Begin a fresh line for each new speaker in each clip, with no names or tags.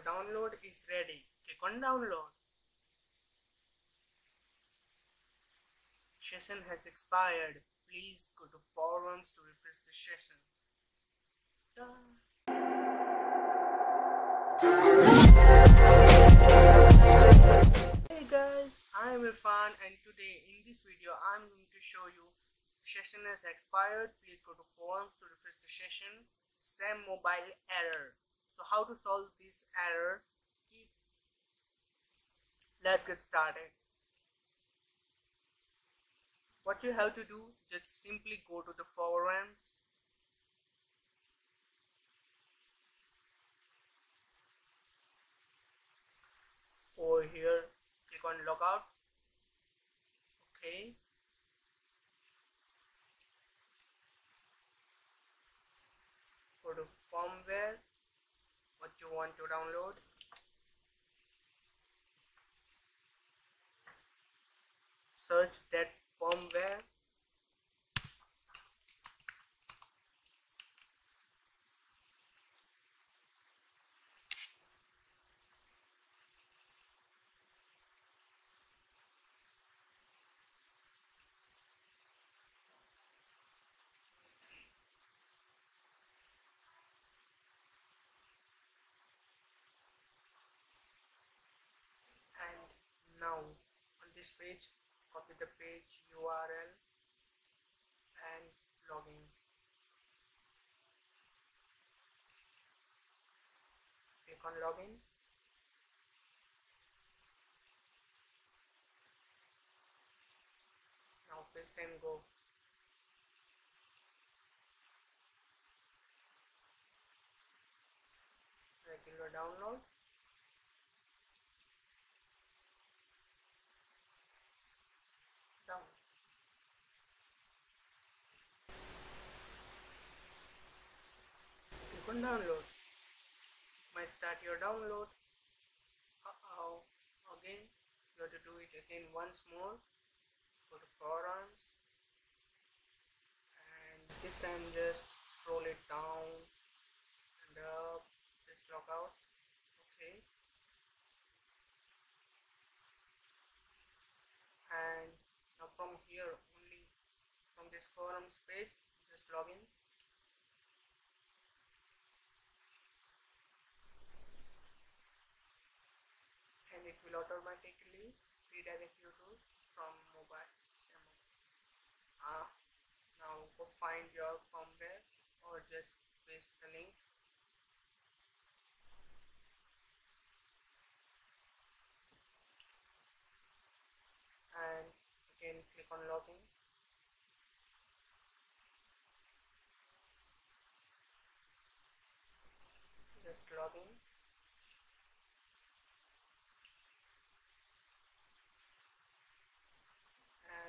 Download is ready. Click on download. Session has expired. Please go to forums to refresh the session. Hey guys, I am Irfan and today in this video I am going to show you session has expired. Please go to forums to refresh the session. SamMobile error. So how to solve this error? Keep Let's get started. What you have to do, just simply go to the forums over here click on logout okay go to firmware what you want to download. Search that firmware and now on this page copy the page url and login. Click on login. Now paste and go. Regular download down on download. Might start your download. Uh-oh. Again. You have to do it again once more. Go to forums. And this time just scroll it down and up. Just log out. Okay. And now from here only from this forums page just log in and it will automatically redirect you to from mobile ah now go find your firmware or just paste the link. And again click on login. Just login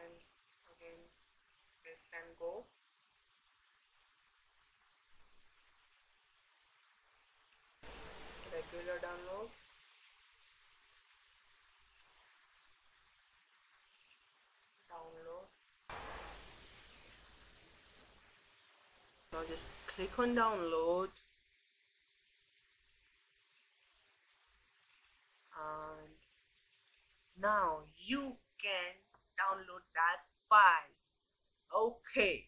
and again go regular download. Download. Now just click on download. And now you can download that file okay.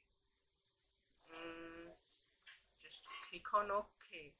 Mm, just click on ok